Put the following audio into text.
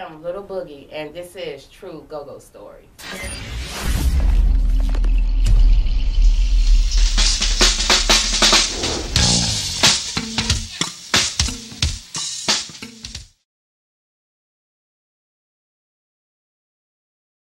am Little Boogie, and this is True Go Go Story.